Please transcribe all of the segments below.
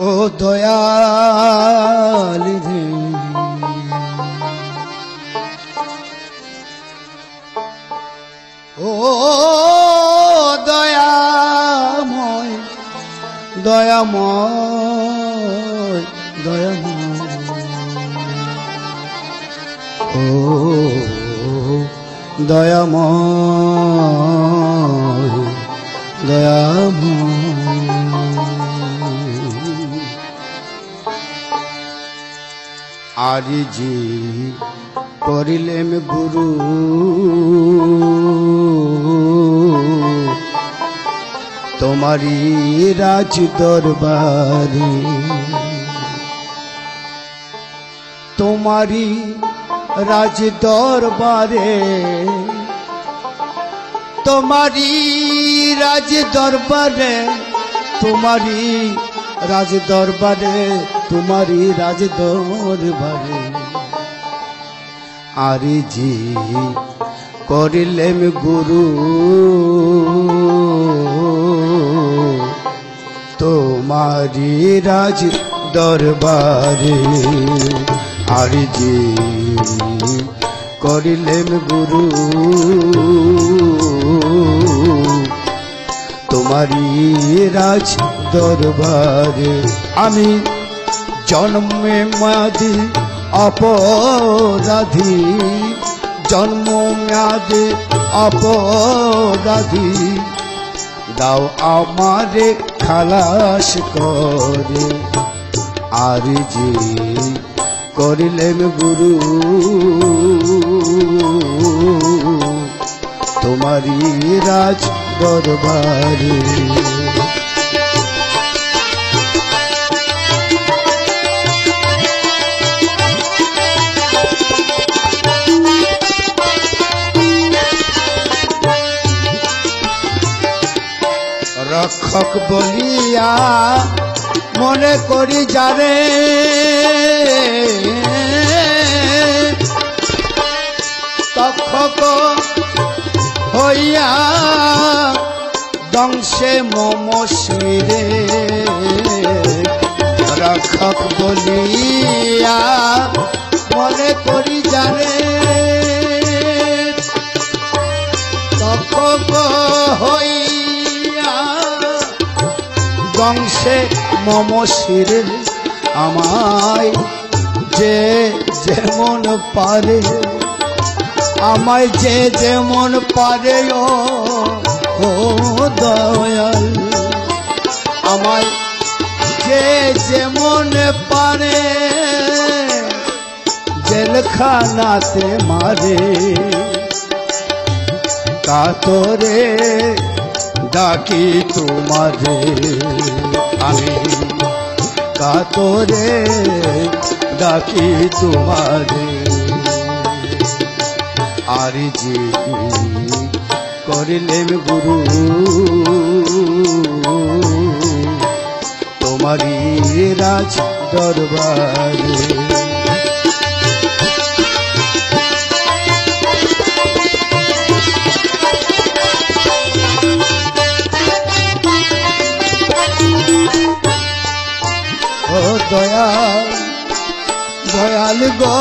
ও দয়াল দয়াময় দয়াময়। ও দয়াময় দয়াময়। আরি জি করিলেম গুরু তোমারি রাজ দরবারে। তোমারি রাজ দরবারে। তোমারি রাজ দরবারে তোমারি রাজ দরবারে তোমারি রাজ দরবারে। আরে জি করিলেম গুরু তোমারি রাজ দরবারে আরে জি করিলেন গুরু তোমারি রাজ দরবারে। আমি জন্মে মাদি অপরাধী, জন্ম মেয়াদে অপরাধী। দাও আমারে খালাস করে। আর যে করিলেন গুরু তোমারি রাজ দরবারে। বলিয়া মনে করি জানে তক্ষক হইয়া দংশে মম শিরে। রক্ষক বলিয়া মনে করি জানে তক্ষক হইয়া দংশে মম শিরে আমায়। যে যেমন পারে, আমায় যে যেমন পারে, ও দয়াল। আমায় যে যেমন পারে, জেলখানাতে মারে। কাতরে ডাকি তোমারে। আমি কাতরে ডাকি তোমারে। আর যে করিলেন গুরু? তোমারি রাজ দরবারে। দয়াল গো,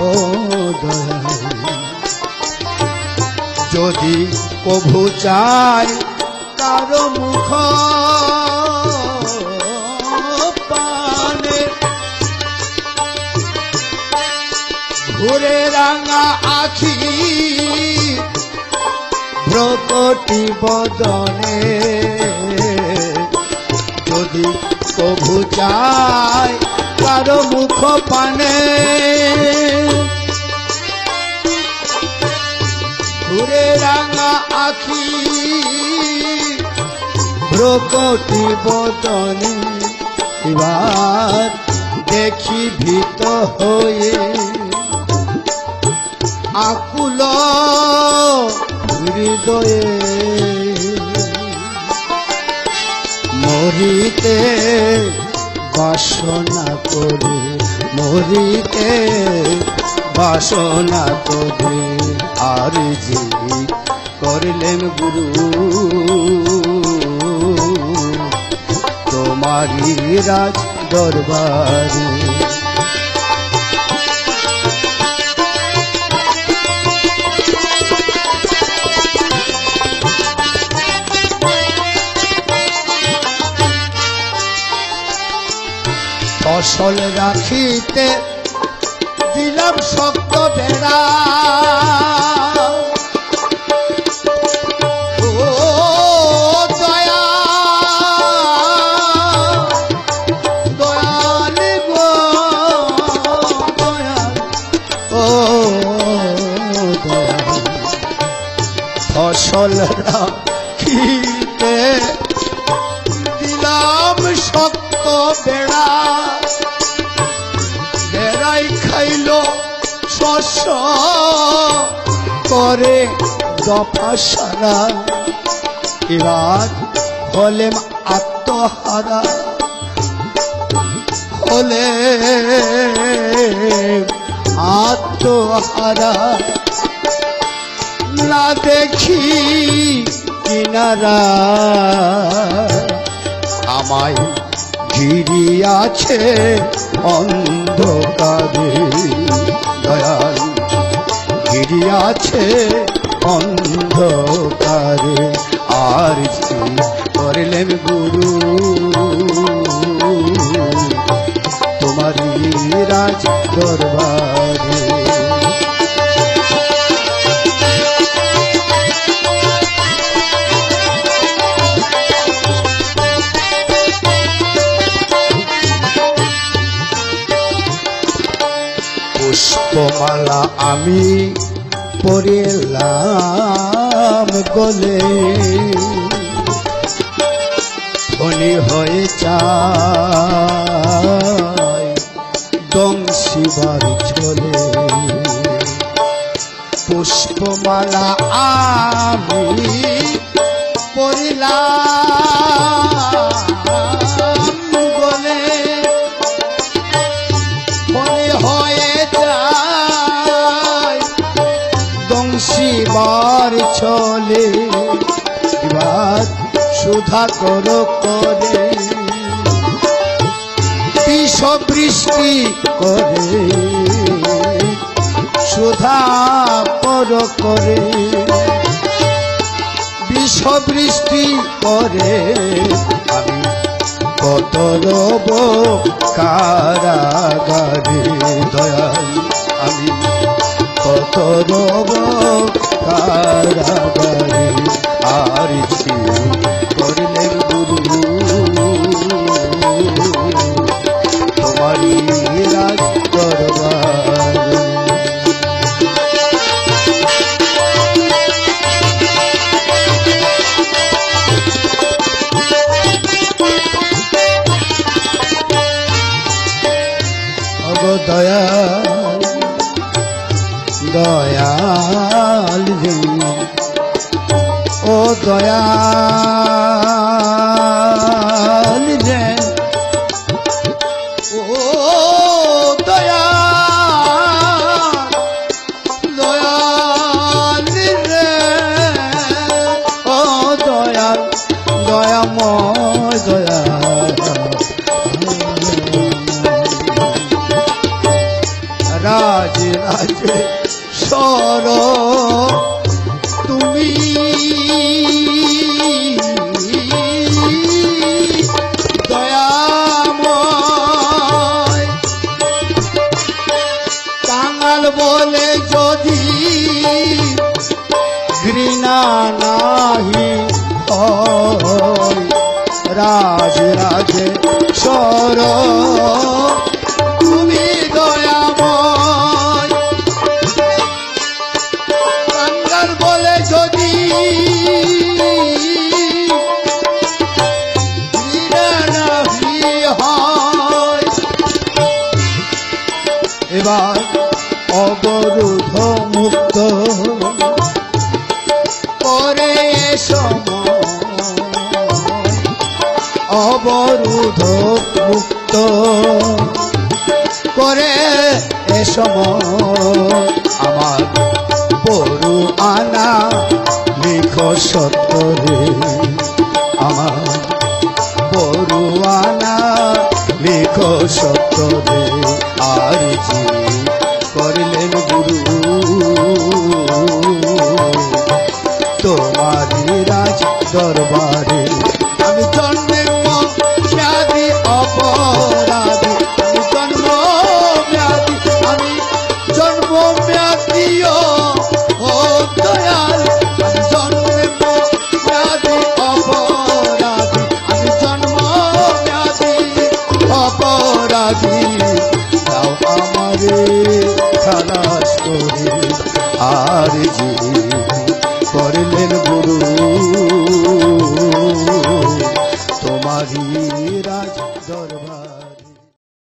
ও দয়াল। যদি প্রভু চায় তার মুখ ঘুরে রাঙা আখি প্রকটি বদনে। যদি প্রভু চায় কারও মুখ পানে। ঘুরে রাঙা আখি প্রকটি বদনে এবার দেখি ভীত হয়ে। আকুল হৃদয়ে মরিতে বাসনা করে মরিতে বাসনা করে আর যে করলেন গুরু তোমারি রাজ দরবারে। ফসল রাখিতে দিলাম শক্ত বেড়া। ফসল রাখিতে করে দফা সারা। এবার হলেম আত্মহারা। হলে আত্মহারা। না দেখি কিনারা। আমায় ঘিরিয়াছে অন্ধকারে। দয়াল ঘিরিয়াছে অন্ধকারে। আর কি করলেন গুরু? তোমারই রাজ দরবারে। পুষ্পমালা আমি পড়িলাম গলে। বলি হয়ে চাই দংশিবার চলে পুষ্পমালা আমি চলে, এবার সুধা কর করে। বিষ বৃষ্টি করে, সুধা কর করে। বিষ বৃষ্টি করে কত রব কারাগারে। দয়াল, আমি কত রব কারাগারে আর যে দয়াল ও দয়াল রে ও দয়াল দয়াল রে ও দয়াল দয়াময় দয়াল। রাজ রাজে সরণ অবরুদ্ধ মুক্ত করে এ সময় আমার বড়ু আনা, লিখ সত্তরে আমার বড়ু আনা, লিখ সত্তরে আর জি করলেন গুরু? অপরাধী। আমি অপরাধী। দাও আমারে খালাস আর জি